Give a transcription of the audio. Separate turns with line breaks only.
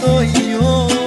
soy yo.